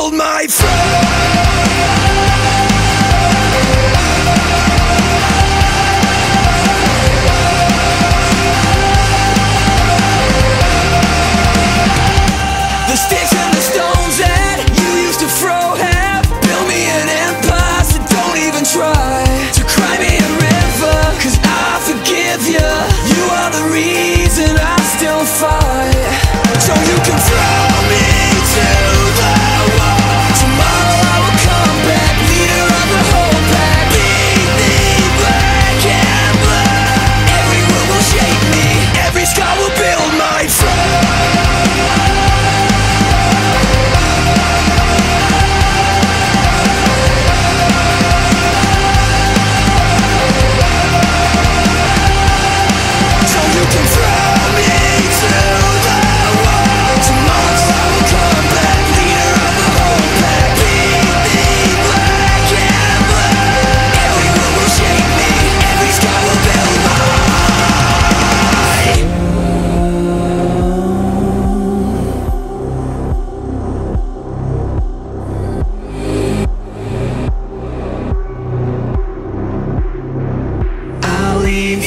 killed my friend.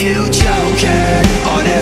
Leave you choking on every